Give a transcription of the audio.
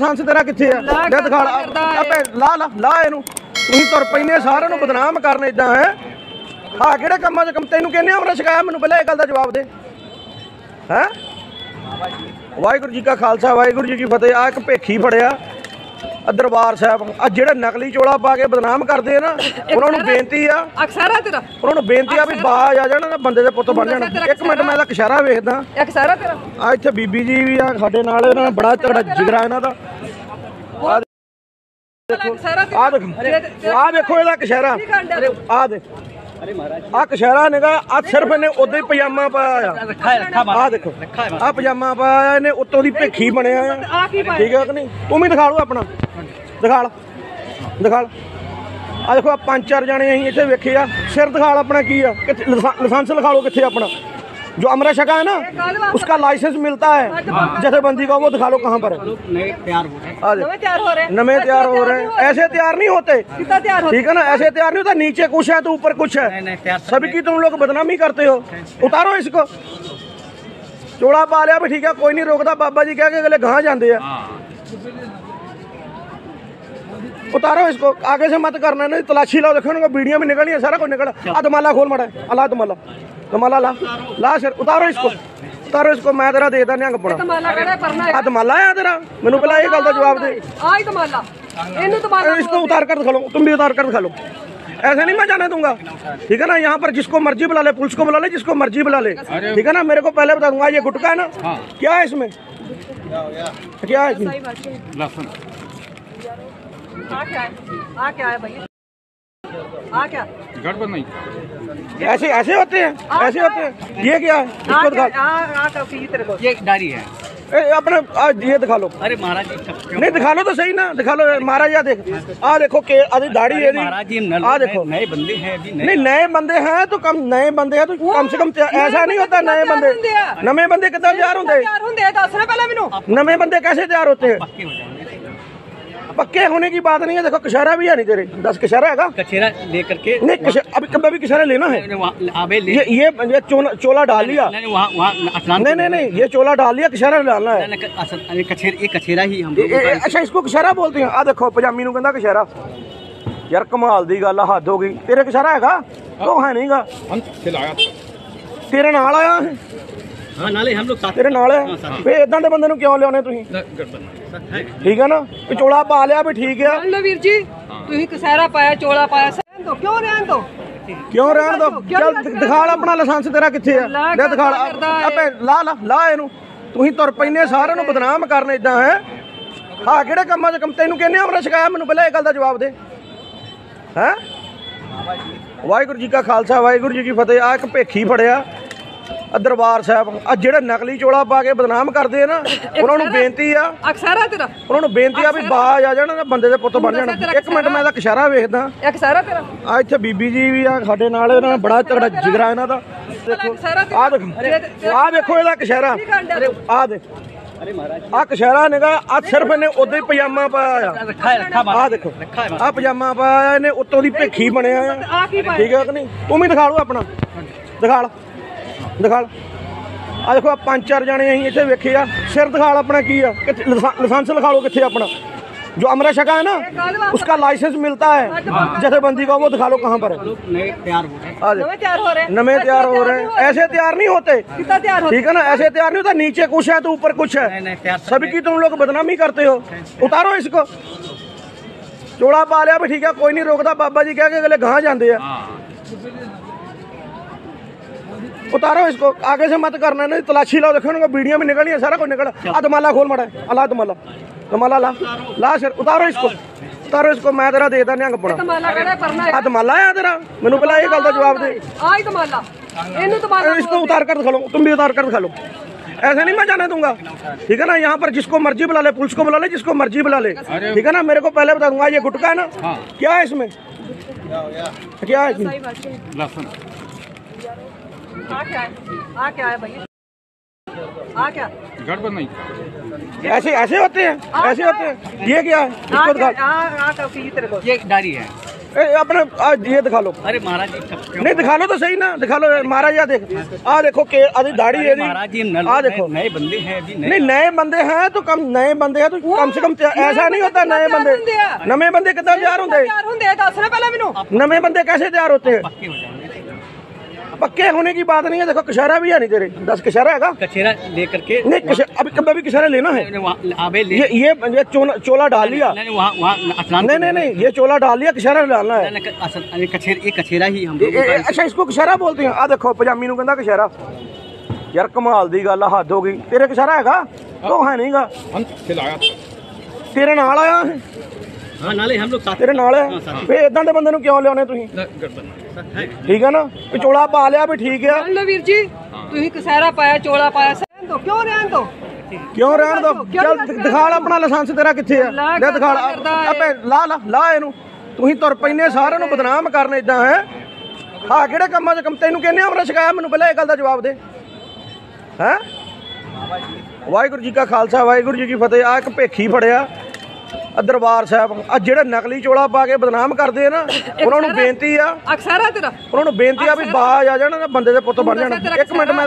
Licence ਤੇਰਾ ਕਿੱਥੇ ਆ? ਲਾ ਦਿਖਾ ਲਾ। ਹੈ। ਆਪੇ ਲਾ ਲਾ ਲਾ ਇਹਨੂੰ। ਤੁਸੀਂ ਤੁਰ ਪੈਨੇ ਸਾਰਿਆਂ ਨੂੰ ਬਦਨਾਮ ਕਰਨ ਇਦਾਂ ਹੈ। ਆ ਕਿਹੜੇ ਕੰਮਾਂ 'ਚ ਕੰਮ? ਤੈਨੂੰ ਕਹਿੰਦੇ ਅਮਰ ਸ਼ਿਕਾਇਤ ਮੈਨੂੰ ਪਹਿਲਾਂ ਇਹ ਗੱਲ ਦਾ ਜਵਾਬ ਦੇ। ਹੈ? ਵਾਹਿਗੁਰੂ ਜੀ ਕਾ ਖਾਲਸਾ ਵਾਹਿਗੁਰੂ ਜੀ ਕੀ ਫਤਿਹ। ਆ ਇੱਕ ਭੇਖੀ ਫੜਿਆ। ਆ ਦਰਬਾਰ ਸਾਹਿਬ ਆ ਜਿਹੜੇ ਨਕਲੀ ਚੋਲਾ ਪਾ ਕੇ ਬਦਨਾਮ ਕਰਦੇ ਆ ਨਾ ਉਹਨਾਂ ਨੂੰ ਬੇਨਤੀ ਆ। ਅਕਸਰ ਆ ਤੇਰਾ। ਉਹਨਾਂ ਨੂੰ ਬੇਨਤੀ ਆ ਵੀ ਬਾਜ ਆ ਜਾਣ ਨਾ ਬੰਦੇ ਦੇ ਪੁੱਤ ਬਣ ਜਾਣ। ਇੱਕ ਮਿੰਟ ਮੈਂ ਇਹਦਾ ਇਸ਼ਾਰਾ ਵੇਖਦਾ। ਅਕਸਰ ਆ ਤੇਰਾ। ਆ ਇੱਥੇ ਬੀਬੀ ਜੀ ਵੀ ਆ ਸਾਡੇ ਨਾਲ ਇਹਨਾਂ ਦਾ ਬੜਾ ਤਗੜਾ ਜਿਗਰਾ ਇਹਨਾਂ ਦਾ। ਆ ਦੇਖੋ। ਆ ਦੇਖੋ ਇਹਦਾ ਕਸ਼ਹਿਰਾ ਆ? ਦੇਖ। ਆ ਕਸ਼ਹਿਰਾ ਨਿਗਾ ਆ ਸਿਰਫ ਇਹਨੇ ਉਦਾਂ ਹੀ ਪਜਾਮਾ ਪਾਇਆ ਆ। ਆ ਦੇਖੋ ਆ ਪਜਾਮਾ ਪਾਇਆ ਇਹਨੇ ਉੱਤੋਂ ਦੀ ਭੇਖੀ ਬਣਿਆ ਆ। ਠੀਕ ਹੈ ਕਿ ਨਹੀਂ? ਤੂੰ ਵੀ ਦਿਖਾ ਲਓ ਆਪਣਾ। ਦਿਖਾ ਲ। ਦਿਖਾ ਲ। ਆ ਦੇਖੋ ਆ ਪੰਜ ਚਾਰ ਜਾਣੇ ਅਸੀਂ ਇੱਥੇ ਵੇਖੇ ਆ। ਸਿਰ ਦਿਖਾ ਲ ਆਪਣਾ ਕੀ ਆ। ਲਾਇਸੈਂਸ ਲਿਖਾ ਲਓ ਕਿੱਥੇ ਆਪਣਾ। जो अमरा शका है ना उसका लाइसेंस मिलता है। जैसे हाँ, बंदी का वो दिखा लो कहाँ पर है। नमे तैयार हो रहे हैं। ऐसे तैयार नहीं होते। ठीक है ना ऐसे तैयार नहीं होता। नीचे कुछ है तो ऊपर कुछ है। सभी की तुम लोग बदनामी करते हो। अच्छा, अच्छा। उतारो इसको। चोड़ा पा लिया भी ठीक है कोई नहीं रोकता। बाबा जी कह के अगले कहाँ जाते हैं। हाँ। उतारो इसको। आगे से मत करना नहीं तो तलाशी लाओ। देखो बीडिया भी निकलनी है सारा कुछ निकला। अदमाला खोल मरा अला तुम्हारा कमाला ला ला सिर उतारो इसको उतारो इसको मैं तेरा दे देना कपड़ा आ धमाला है तेरा? मैनू पहला ये गल का जवाब दे। इसको उतार कर दिखा लो तुम भी उतार कर दिखा लो। ऐसे नहीं मैं जाने दूँगा। ठीक है ना यहाँ पर जिसको मर्ज़ी बुला ले पुलिस को बुला ले जिसको मर्ज़ी बुला ले। ठीक है ना मेरे को पहले बता दूँगा ये गुटका है ना? हाँ। क्या है इसमें? क्या है इसमें? आ क्या है? आ क्या है भाई? आ क्या? गड़बड़ नहीं। ऐसे ऐसे होते हैं ऐसे होते हैं। ये क्या है? दिखा ये डायरी है। ए, अपने आज ये दिखा लो। अरे महाराज जी नहीं दिखा लो तो सही ना दिखा लो। महाराज यहाँ देख। आ देखो के अरे दाढ़ी है महाराज जी आ देखो। नए बंदे हैं नहीं नए बंदे हैं तो कम नए बंदे हैं तो कम से कम ऐसा नहीं होता नए बंदे नवे बंदे कितना तैयार होंगे? नए बंदे कैसे तैयार होते हैं? पक्के हो जाएंगे पक्के होने की बात नहीं है देखो कशहरा भी है नहीं तेरे दस कशहरा हैगा कचेरा लेकर के नहीं कश- अभी कभी भी कशहरा लेना है मैंने वहाँ आबे ले ये ये ये चोला चोला डाल लिया मैंने वहाँ वहाँ स्नान नहीं नहीं नहीं ये चोला डाल लिया कशहरा डालना है मैंने क- असल- अरे कचेर ये कचेरा ही हम ਇਹ- ਇਹ- ਅੱਛਾ ਇਸਕੋ ਕਸ਼ਹਿਰਾ ਬੋਲਦੇ ਆ ਆ ਦੇਖੋ ਪਜਾਮੀ ਨੂੰ ਕਹਿੰਦਾ ਕਸ਼ਹਿਰਾ ਯਾਰ ਕਮਾਲ ਦੀ ਗੱਲ ਆ ਹੱਦ ਹੋ ਗਈ ਤੇਰੇ ਕਸ਼ਹਿਰਾ ਹੈਗਾ ਉਹ ਹੈ ਨਹੀਂਗਾ हम खिलाया ਤੇਰੇ ਨਾਲ ਆਇਆ ਹਾਂ ਨਾਲੇ ਹਮ ਲੋਗ ਸਾਥ ਤੇਰੇ ਨਾਲ ਹੈ? ਵੀ ਇਦਾਂ ਦੇ ਬੰਦੇ ਨੂੰ ਕਿਉਂ ਲਿਆਉਨੇ ਤੁਸੀਂ? ਠੀਕ ਹੈ ਨਾ? ਵੀ ਪਾ ਲਿਆ ਵੀ ਠੀਕ ਆ। ਲੋ ਵੀਰ ਜੀ ਤੁਸੀਂ ਕਸਹਿਰਾ ਪਾਇਆ ਚੋਲਾ ਪਾਇਆ ਸਹਿਣ ਦੋ ਕਿਉਂ ਰਹਿਣ ਦੋ ਕਿਉਂ ਰਹਿਣ ਦੋ ਚੱਲ ਦਿਖਾ ਲੈ ਆਪਣਾ ਲਾਇਸੈਂਸ ਤੇਰਾ ਕਿੱਥੇ ਆ? ਲੈ ਦਿਖਾ ਲੈ ਲਾ ਲਾ ਲਾ ਇਹਨੂੰ। ਤੁਸੀਂ ਤੁਰ ਪੈਨੇ ਸਾਰਿਆਂ ਨੂੰ ਬਦਨਾਮ ਕਰਨ ਇਦਾਂ ਹੈ? ਹਾਂ ਕਿਹੜੇ ਕੰਮਾਂ 'ਚ ਕੰਮ? ਤੈਨੂੰ ਕਹਿੰਨੇ ਆ ਸ਼ਿਕਾਇਤ ਮੈਨੂੰ ਪਹਿਲਾਂ ਇਹ ਗੱਲ ਦਾ ਜਵਾਬ ਦੇ। ਹੈ? ਵਾਹਿਗੁਰੂ ਜੀ ਕਾ ਖਾਲਸਾ ਵਾਹਿਗੁਰੂ ਜੀ ਕੀ ਫਤਿਹ। ਆ ਇੱਕ ਭੇਖੀ ਫੜਿਆ। ਆ ਦਰਬਾਰ ਸਾਹਿਬ ਆ ਜਿਹੜੇ ਨਕਲੀ ਚੋਲਾ ਪਾ ਕੇ ਬਦਨਾਮ ਕਰਦੇ ਆ ਨਾ ਉਹਨਾਂ ਨੂੰ ਬੇਨਤੀ ਆ। ਅਕਸਰ ਤੇਰਾ। ਉਹਨਾਂ ਨੂੰ ਬੇਨਤੀ ਆ ਵੀ ਬਾਜ ਆ ਜਾਣਾ ਬੰਦੇ ਦੇ ਪੁੱਤ ਬਣ ਜਾਣ। ਇੱਕ ਮਿੰਟ ਮੈਂ ਇਹਦਾ ਇਸ਼ਾਰਾ ਵੇਖਦਾ। ਅਕਸਰ ਤੇਰਾ। ਆ ਇੱਥੇ ਬੀਬੀ ਜੀ ਵੀ ਆ ਸਾਡੇ ਨਾਲ ਇਹਨਾਂ ਦਾ ਬੜਾ ਤਗੜਾ ਜਿਗਰਾ ਇਹਨਾਂ ਦਾ। ਦੇਖੋ ਆ ਦੇਖੋ ਆ ਵੇਖੋ ਇਹਦਾ ਇਸ਼ਾਰਾ ਆ ਦੇਖ। ਆ ਕਸ਼ਹਿਰਾ ਨੇਗਾ ਆ ਸਿਰਫ ਇਹਨੇ ਉਦੋਂ ਹੀ ਪਜਾਮਾ ਪਾਇਆ ਆ। ਆ ਦੇਖੋ ਆ ਪਜਾਮਾ ਪਾਇਆ ਇਹਨੇ ਉੱਤੋਂ ਦੀ ਭੇਖੀ ਬਣਿਆ ਆ। ਠੀਕ ਹੈ ਕਿ ਨਹੀਂ? ਤੂੰ ਵੀ ਦਿਖਾ ਲਓ ਆਪਣਾ। ਦਿਖਾ ਲਓ ਦਿਖਾ ਲ ਆ ਦੇਖੋ ਆ ਪੰਜ ਚਾਰ ਜਾਣੇ ਅਸੀਂ ਇੱਥੇ ਵੇਖੇ ਆ ਸਿਰ ਦਿਖਾ ਲ ਆਪਣਾ ਕੀ ਆ ਕਿੱਥੇ ਲਾਇਸੈਂਸ ਲਾਇਸੈਂਸ ਲਿਖਾ ਲਓ ਕਿੱਥੇ ਆਪਣਾ जो अमरा शका है ना उसका लाइसेंस मिलता है जथेबंदी का वो दिखा लो कहाँ पर है लोग नए तैयार हो गए आ देखो। ਨਵੇਂ ਤਿਆਰ ਹੋ ਰਹੇ नमे तैयार हो रहे हैं ऐसे तैयार नहीं होते ਕਿੱਦਾਂ ਤਿਆਰ ਹੋ ठीक है ना ऐसे तैयार नहीं होता नीचे कुछ है तो ऊपर कुछ नए है नए तैयार सभी की तुम लोग बदनामी करते हो उतारो इसको चोड़ा पा लिया भी ठीक है कोई नहीं रोकता बाबा जी कह के अगले कहाँ जाते हैं उतारो इसको आगे से मत करना नहीं तलाशी लाओ देखो ना वीडियो में निकलनी है सारा कुछ निकल आ दमाला खोल मड़ा अल्लाह दमाला दमाला ला ला सिर उतारो इसको उतारो इसको मैं तेरा दे दा निहंग अपना ਤਮਾਲਾ ਕਿਹੜਾ ਕਰਨਾ आ दमाला है तेरा मैनू पहले ये गल का जवाब दे ਆ ਹੀ ਤਮਾਲਾ ਇਹਨੂੰ ਤਮਾਲਾ इसको उतार कर दिखा लो तुम भी उतार कर दिखा लो ऐसे नहीं मैं जाने दूंगा ठीक है ना यहाँ पर जिसको मर्जी बुला ले पुलिस को बुला ले जिसको मर्जी बुला ले ठीक है ना मेरे को पहले बता दूंगा ये गुटका है ना क्या है इसमें क्या है इसमें ऐसे ऐसे होते हैं ऐसे होते हैं। ये क्या? है ये डारी है। अपने आज ये दिखा लो। अरे महाराज नहीं दिखा लो तो सही ना दिखा लो। महाराज यहाँ देख। आ देखो के अरे दाढ़ी है जी आ देखो। नए बंदे हैं नहीं नए बंदे हैं तो कम नए बंदे हैं तो कम से कम ऐसा नहीं होता नए बंदे नवे बंदे कितना तैयार होंगे? नवे बंदे कैसे तैयार होते हैं? पक्के होने की बात नहीं है। देखो कशहरा भी है नहीं तेरे। दस कशहरा है कचहरा लेकर के नहीं अभी कभी अभी कशहरा लेना है? ले। ये ये, चोला डाल लिया। नहीं नहीं ये चोला डाल लिया कशहरा डालना है। कचहरा ही अच्छा इसको कशहरा बोलते हैं। आ देखो पजामी कहना कशहरा। यार कमाल की गल हद हो गई। तेरे कशहरा है। तो है नहीं गा। तेरे नाल आया ਤੇਰੇ ਨਾਲ ਹੈ? ਵੇ ਇਦਾਂ ਦੇ ਬੰਦੇ ਨੂੰ ਕਿਉਂ ਲਿਆਉਨੇ ਤੁਸੀਂ? ਠੀਕ ਹੈ ਨਾ? ਵੀ ਚੋਲਾ ਪਾ ਲਿਆ ਵੀ ਠੀਕ ਆ। ਲੋ ਵੀਰ ਜੀ ਤੁਸੀਂ ਕਸਹਿਰਾ ਪਾਇਆ ਚੋਲਾ ਪਾਇਆ ਕਿਉਂ ਰਹਿਣ ਦੋ? ਕਿਉਂ ਰਹਿਣ ਦੋ? ਚੱਲ ਦਿਖਾ ਲੈ ਆਪਣਾ ਲਾਇਸੈਂਸ ਤੇਰਾ ਕਿੱਥੇ ਆ? ਲੈ ਦਿਖਾ ਲੈ ਲਾ ਲਾ ਲਾ ਇਹਨੂੰ। ਤੁਸੀਂ ਤੁਰ ਪੈਨੇ ਸਾਰਿਆਂ ਨੂੰ ਬਦਨਾਮ ਕਰਨ ਇਦਾਂ ਹੈ? ਹਾਂ ਕਿਹੜੇ ਕੰਮਾਂ 'ਚ ਕੰਮ ਤੈਨੂੰ ਕਹਿੰਨੇ ਆ ਮੇਰਾ ਸ਼ਿਕਾਇਤ ਮੈਨੂੰ ਪਹਿਲਾਂ ਇਹ ਗੱਲ ਦਾ ਜਵਾਬ ਦੇ। ਹੈ? ਵਾਹਿਗੁਰੂ ਜੀ ਕਾ ਖਾਲਸਾ ਵਾਹਿਗੁਰੂ ਜੀ ਕੀ ਫਤਿਹ। ਆ ਇੱਕ ਭੇਖੀ ਫੜਿਆ। ਦਰਬਾਰ ਸਾਹਿਬ ਆ ਜਿਹੜੇ ਨਕਲੀ ਚੋਲਾ ਪਾ ਕੇ ਬਦਨਾਮ ਕਰਦੇ ਆ ਨਾ ਉਹਨਾਂ ਨੂੰ ਬੇਨਤੀ ਆ। ਅਕਸਰ ਆ ਤੇਰਾ। ਉਹਨਾਂ ਨੂੰ ਬੇਨਤੀ ਆ ਵੀ ਬਾਜ ਆ ਜਾਣ ਨਾ ਬੰਦੇ ਦੇ ਪੁੱਤ ਬਣ ਜਾਣ। ਇੱਕ ਮਿੰਟ ਮੈਂ